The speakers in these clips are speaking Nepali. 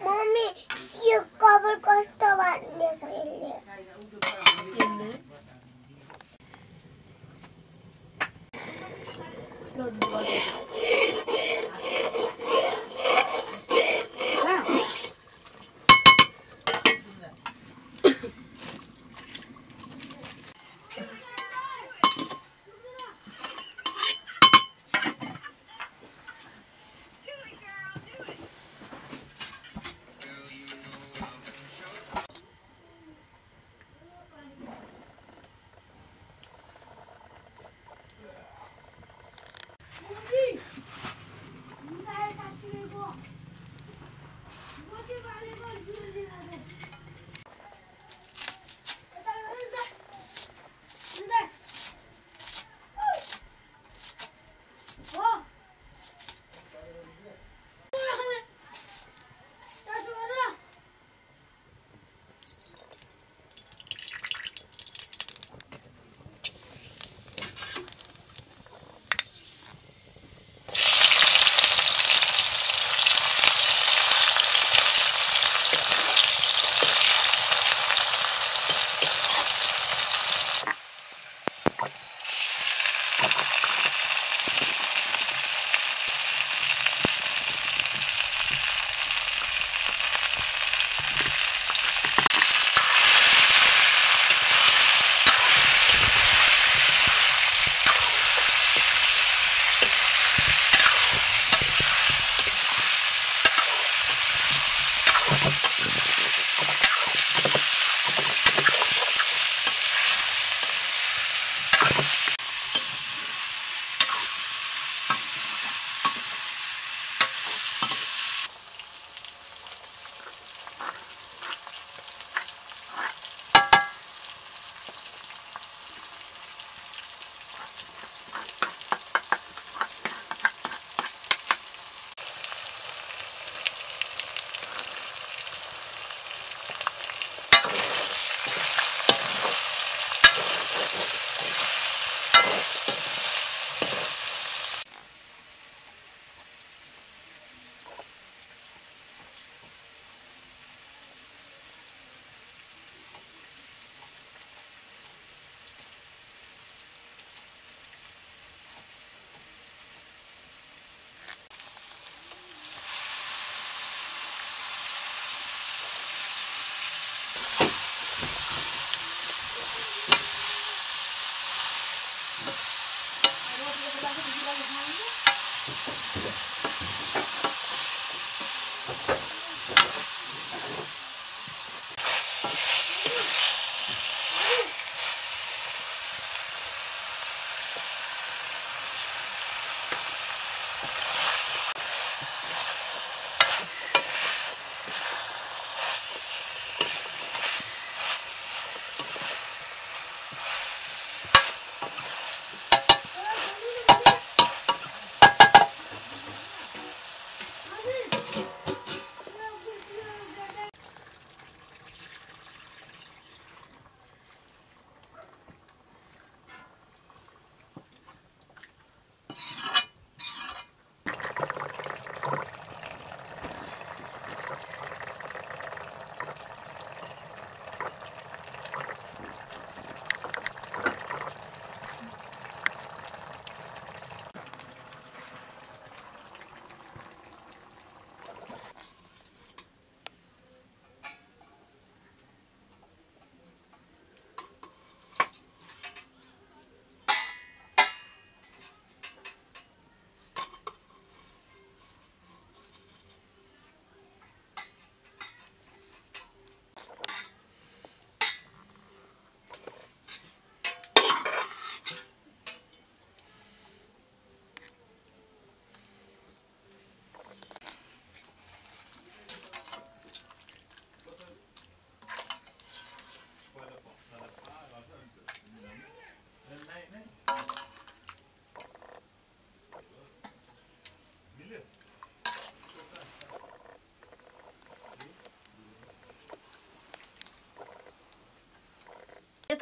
मम्मी यो कभर कस्तो बाँध्दैछ यसले 不知道该 Mwen te pale kon jounen.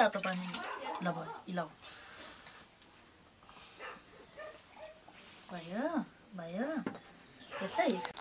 तातो पानी ल भयो इलाउ भयो भयो। त्यसै।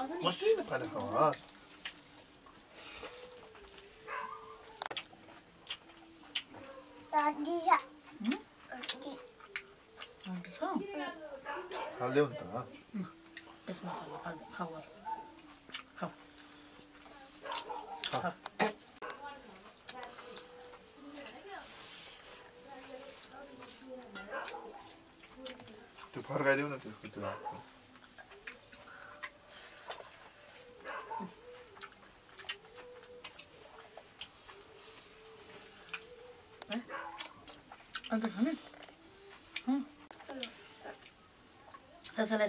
मसिनो पारेर त यसमा खाऊ खाऊ खाऊ त्यो फर्काइदेऊ न त्यसको त्यो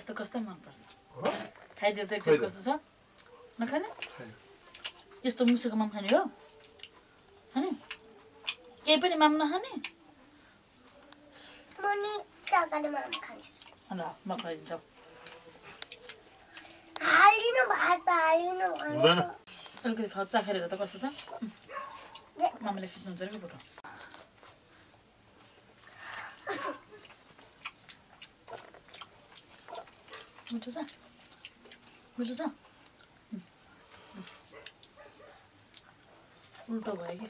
यस्तो कस्तो मनपर्छ? हो? खाइदियो त एकचोटि। कस्तो छ? नखाने। यस्तो मुसेको माम खाने हो? खाने? केही पनि माम नखाने? म नि तरकारीमा खान्छु। ल म खुवाइदिन्छु। अलिकति खाउ चाखेर त कस्तो छ? मामाले खिच्नुहुन्छ अरे फोटो मिठो छ मिठो छ उल्टो भयो कि